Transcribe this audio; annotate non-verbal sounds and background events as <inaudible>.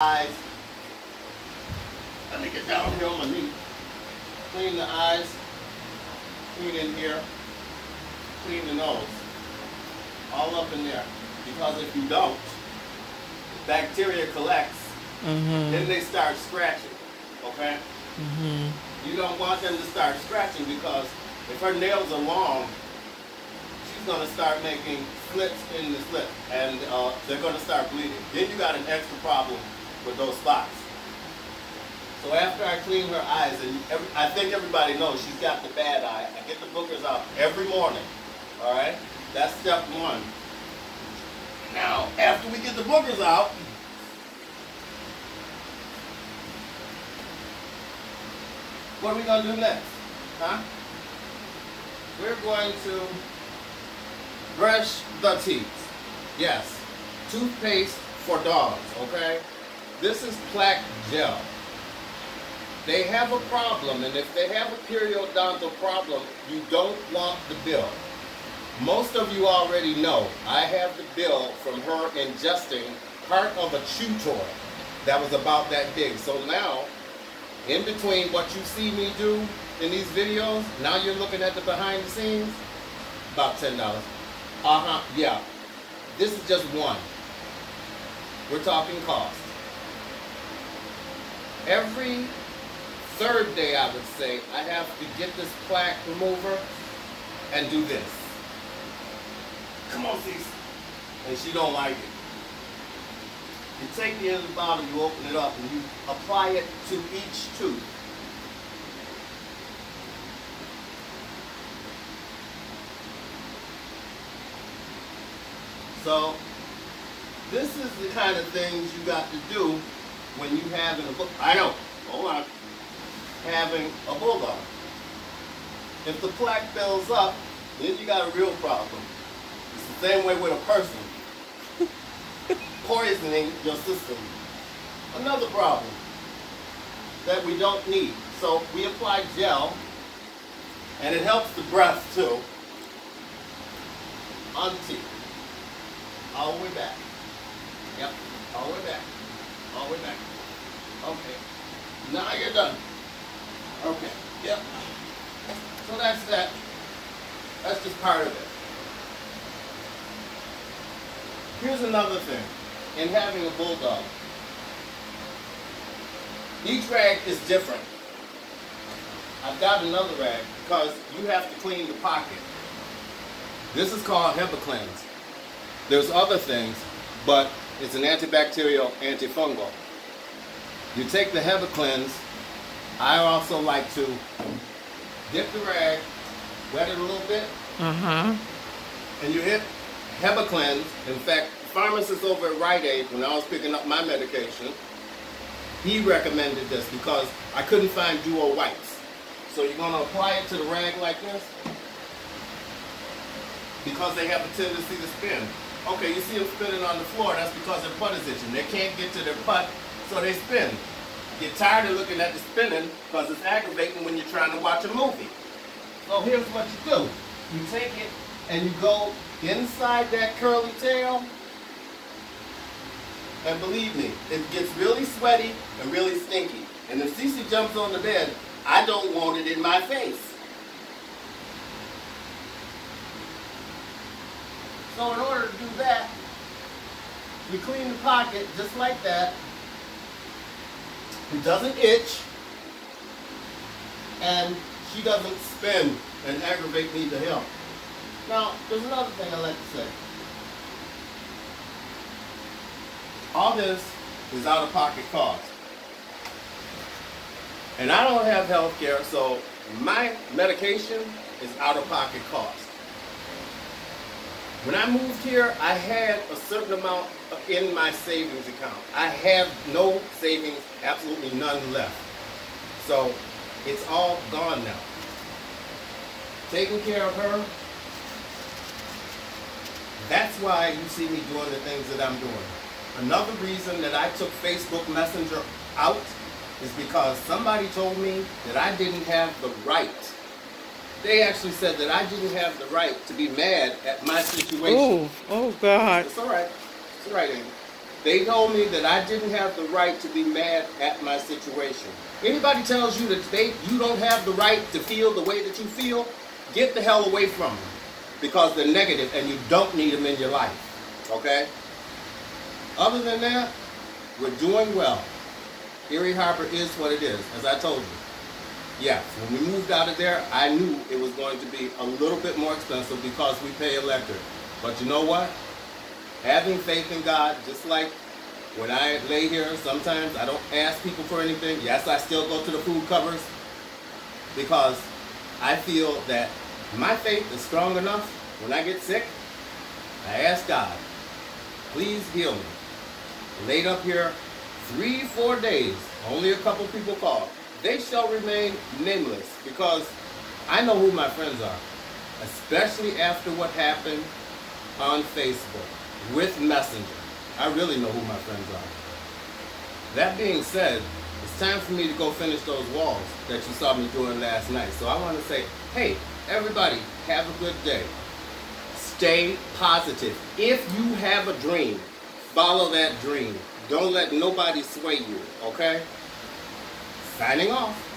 eyes. Let me get down here on my knee. Clean the eyes. Clean in here. Clean the nose. All up in there. Because if you don't, bacteria collects. Mm-hmm. Then they start scratching. Okay? Mm-hmm. You don't want them to start scratching because if her nails are long, she's going to start making slits in the slit and uh, they're going to start bleeding. Then you got an extra problem with those spots. So after I clean her eyes, and every, I think everybody knows she's got the bad eye, I get the bookers out every morning. All right? That's step one. Now, after we get the bookers out, what are we to do next? Huh? We're going to brush the teeth. Yes. Toothpaste for dogs, okay? This is plaque gel. They have a problem, and if they have a periodontal problem, you don't want the bill. Most of you already know I have the bill from her ingesting part of a chew toy that was about that big. So now, in between what you see me do in these videos, now you're looking at the behind the scenes, about $10. Uh-huh, yeah. This is just one. We're talking cost. Every third day, I would say, I have to get this plaque remover and do this. Come on, Cece. And she don't like it. You take the end of the bottle, you open it up, and you apply it to each tooth. So, this is the kind of things you got to do when you having a book. I know. Hold on. Having a bulldog. If the plaque builds up, then you got a real problem. It's the same way with a person. <laughs> Poisoning your system. Another problem that we don't need. So we apply gel, and it helps the breath too, on the teeth. All the way back. Yep, all the way back. All the way back. Okay. Now you're done. Okay. Yep. So that's that. That's just part of it. Here's another thing. In having a bulldog, each rag is different. I've got another rag because you have to clean the pocket. This is called Hibiclens. There's other things, but it's an antibacterial, antifungal. You take the Hibiclens. I also like to dip the rag, wet it a little bit, Uh-huh. and you hit Hibiclens. In fact, the pharmacist over at Rite Aid, when I was picking up my medication, he recommended this because I couldn't find duo wipes. So you're going to apply it to the rag like this because they have a tendency to spin. Okay, you see them spinning on the floor, that's because their putt is itching. They can't get to their putt, so they spin. Get tired of looking at the spinning because it's aggravating when you're trying to watch a movie. So here's what you do. You take it and you go inside that curly tail. And believe me, it gets really sweaty and really stinky. And if Cece jumps on the bed, I don't want it in my face. So in order to do that, you clean the pocket just like that. It doesn't itch. And she doesn't spin and aggravate me to hell. Now, there's another thing I'd like to say. All this is out of pocket cost. And I don't have health care, so my medication is out of pocket cost. When I moved here, I had a certain amount in my savings account. I have no savings, absolutely none left. So it's all gone now. Taking care of her, that's why you see me doing the things that I'm doing. Another reason that I took Facebook Messenger out is because somebody told me that I didn't have the right. They actually said that I didn't have the right to be mad at my situation. Oh, oh God. It's all right. It's all right, Amy. They told me that I didn't have the right to be mad at my situation. Anybody tells you that they you don't have the right to feel the way that you feel, get the hell away from them because they're negative and you don't need them in your life. Okay? Other than that, we're doing well. Erie Harbor is what it is, as I told you. Yes, when we moved out of there, I knew it was going to be a little bit more expensive because we pay electric. But you know what? Having faith in God, just like when I lay here, sometimes I don't ask people for anything. Yes, I still go to the food covers because I feel that my faith is strong enough. When I get sick, I ask God, please heal me. Laid up here three, four days, only a couple people called. They shall remain nameless because I know who my friends are, especially after what happened on Facebook with Messenger. I really know who my friends are. That being said, it's time for me to go finish those walls that you saw me doing last night. So I want to say, hey, everybody, have a good day. Stay positive. If you have a dream, follow that dream. Don't let nobody sway you, okay? Signing off.